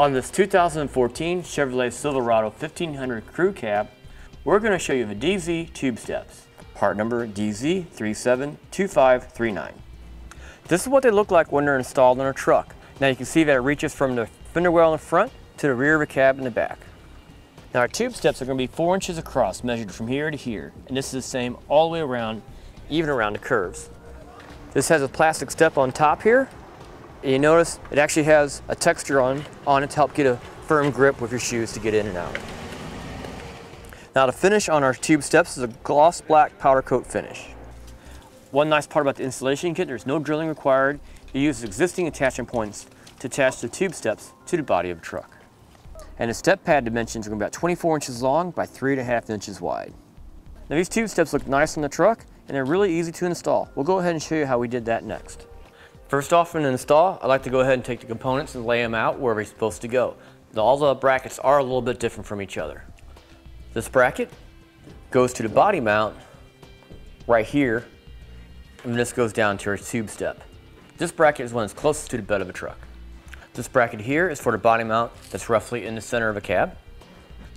On this 2014 Chevrolet Silverado 1500 Crew Cab, we're going to show you the Dee Zee tube steps. Part number DZ372539. This is what they look like when they're installed in a truck. Now you can see that it reaches from the fender well in the front to the rear of the cab in the back. Now our tube steps are going to be 4 inches across, measured from here to here, and this is the same all the way around, even around the curves. This has a plastic step on top here, and you notice it actually has a texture on, on it to help get a firm grip with your shoes to get in and out. Now the finish on our tube steps is a gloss black powder coat finish. One nice part about the installation kit, there's no drilling required. It uses existing attachment points to attach the tube steps to the body of the truck. And the step pad dimensions are going to be about 24 inches long by 3.5 inches wide. Now these tube steps look nice on the truck and they're really easy to install. We'll go ahead and show you how we did that next. First off in install, I like to go ahead and take the components and lay them out wherever they're supposed to go. All the brackets are a little bit different from each other. This bracket goes to the body mount right here, and this goes down to our tube step. This bracket is one that's closest to the bed of a truck. This bracket here is for the body mount that's roughly in the center of a cab.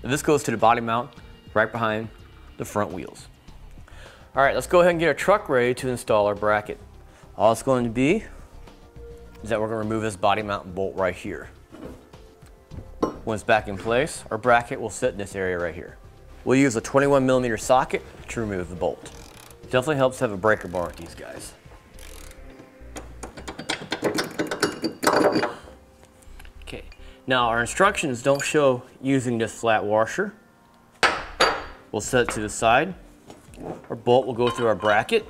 And this goes to the body mount right behind the front wheels. All right, let's go ahead and get our truck ready to install our bracket. All it's going to be is that we're going to remove this body mount bolt right here. When it's back in place, our bracket will sit in this area right here. We'll use a 21 millimeter socket to remove the bolt. Definitely helps to have a breaker bar with these guys. Okay, now our instructions don't show using this flat washer. We'll set it to the side. Our bolt will go through our bracket.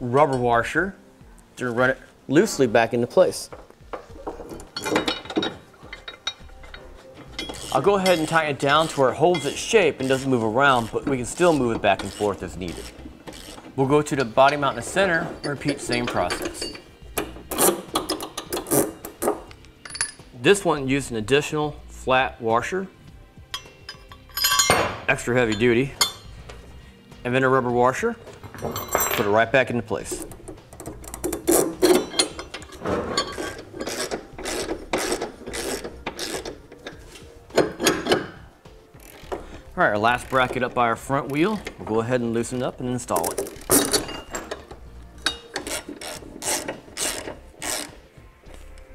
Rubber washer to run it loosely back into place. I'll go ahead and tighten it down to where it holds its shape and doesn't move around, but we can still move it back and forth as needed. We'll go to the body mount in the center and repeat same process. This one used an additional flat washer, extra heavy duty, and then a rubber washer, put it right back into place. All right, our last bracket up by our front wheel. We'll go ahead and loosen it up and install it.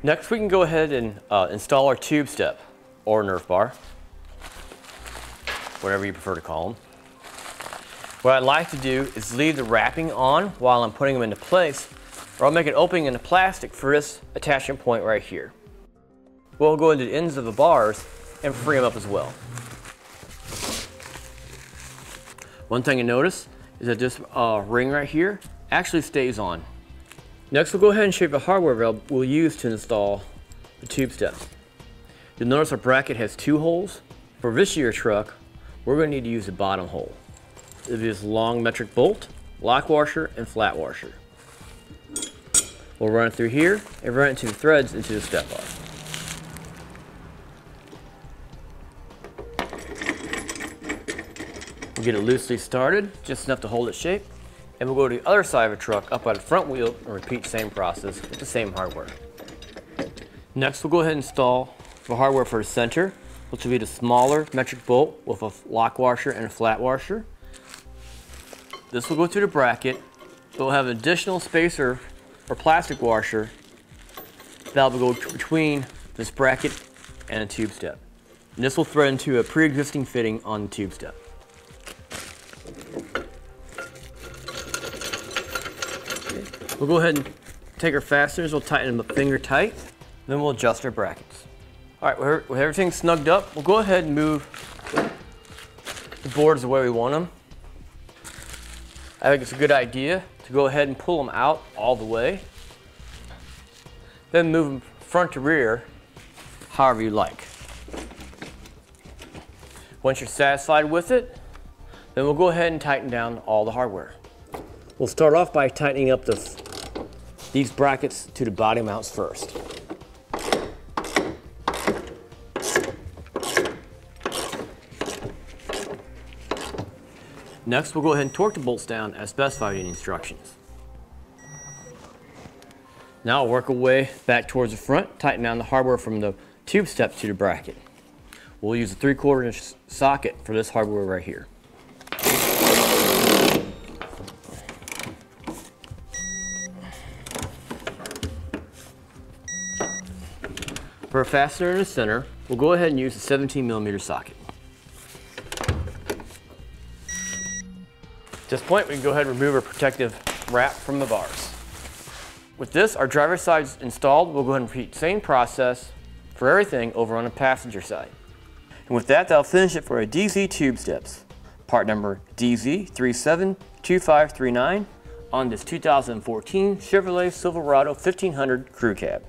Next, we can go ahead and uh, install our tube step or Nerf bar, whatever you prefer to call them. What I'd like to do is leave the wrapping on while I'm putting them into place, or I'll make an opening in the plastic for this attachment point right here. We'll go into the ends of the bars and free them up as well. One thing you notice is that this uh, ring right here actually stays on. Next, we'll go ahead and shape the hardware valve we'll use to install the tube steps. You'll notice our bracket has two holes. For this year truck, we're going to need to use the bottom hole. It is long metric bolt, lock washer, and flat washer. We'll run it through here and run it to the threads into the step bar. We'll get it loosely started, just enough to hold its shape, and we'll go to the other side of the truck up by the front wheel and repeat the same process with the same hardware. Next, we'll go ahead and install the hardware for the center, which will be the smaller metric bolt with a lock washer and a flat washer. This will go through the bracket, but we'll have an additional spacer or plastic washer that will go between this bracket and a tube step. And this will thread into a pre-existing fitting on the tube step. We'll go ahead and take our fasteners, we'll tighten them finger tight, then we'll adjust our brackets. All right, with everything snugged up, we'll go ahead and move the boards the way we want them. I think it's a good idea to go ahead and pull them out all the way. Then move them front to rear, however you like. Once you're satisfied with it, then we'll go ahead and tighten down all the hardware. We'll start off by tightening up the, these brackets to the body mounts first. Next, we'll go ahead and torque the bolts down as specified in the instructions. Now I'll work our way back towards the front, tighten down the hardware from the tube steps to the bracket. We'll use a 3 quarter inch socket for this hardware right here. For a fastener in the center, we'll go ahead and use a 17 millimeter socket. At this point, we can go ahead and remove our protective wrap from the bars. With this, our driver's side is installed. We'll go ahead and repeat the same process for everything over on the passenger side. And with that, that'll finish it for a Dee Zee tube steps. Part number DZ372539 on this 2014 Chevrolet Silverado 1500 Crew Cab.